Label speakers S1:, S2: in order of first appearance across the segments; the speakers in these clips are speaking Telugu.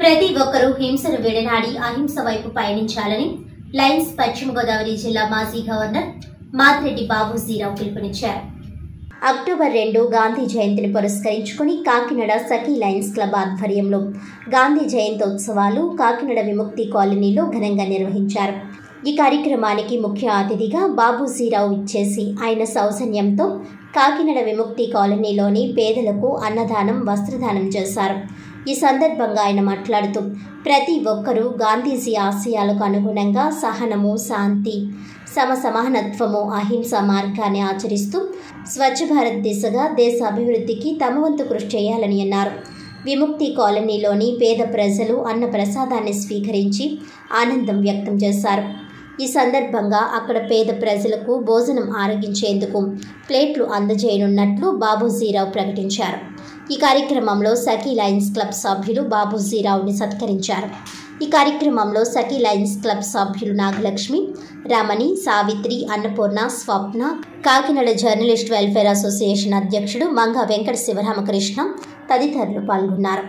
S1: ప్రతి ఒక్కరూ హింసను విడనాడి అహింస వైపు పయనించాలని లయన్స్ పశ్చిమ గోదావరి జిల్లా మాజీ గవర్నర్ మాదిరెడ్డి బాబుజీరావు పిలుపునిచ్చారు. అక్టోబర్ రెండు గాంధీ జయంతిని పురస్కరించుకుని కాకినాడ సఖీ లయన్స్ క్లబ్ ఆధ్వర్యంలో గాంధీ జయంతోత్సవాలు కాకినాడ విముక్తి కాలనీలో ఘనంగా నిర్వహించారు. ఈ కార్యక్రమానికి ముఖ్య అతిథిగా బాబుజీరావు ఇచ్చేసి ఆయన సౌజన్యంతో కాకినాడ విముక్తి కాలనీలోని పేదలకు అన్నదానం వస్త్రదానం చేశారు. ఈ సందర్భంగా ఆయన మాట్లాడుతూ ప్రతి ఒక్కరూ గాంధీజీ ఆశయాలకు అనుగుణంగా సహనము శాంతి సమసమానత్వము అహింస మార్గాన్ని ఆచరిస్తూ స్వచ్ఛ భారత్ దిశగా దేశ అభివృద్ధికి తమ వంతు కృషి చేయాలని అన్నారు. విముక్తి కాలనీలోని పేద ప్రజలు అన్న ప్రసాదాన్ని స్వీకరించి ఆనందం వ్యక్తం చేశారు. ఈ సందర్భంగా అక్కడ పేద ప్రజలకు భోజనం ఆరగించేందుకు ప్లేట్లు అందజేయనున్నట్లు బాబూజీరావు ప్రకటించారు. ఈ కార్యక్రమంలో సఖీ లయన్స్ క్లబ్ సభ్యులు బాబూజీరావుని సత్కరించారు. ఈ కార్యక్రమంలో సఖీ లయన్స్ క్లబ్ సభ్యులు Nagalakshmi Ramani Savitri Annapurna Swapna Kakinada journalist welfare association అధ్యక్షుడు మంగ వెంకట శివరామకృష్ణ తదితరులు పాల్గొన్నారు.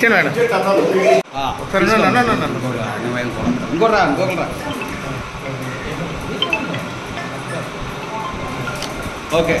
S2: ఇచ్చాను మేడం. ఒకసారి.
S3: ఇంకోరా ఇంకొకరా ఓకే.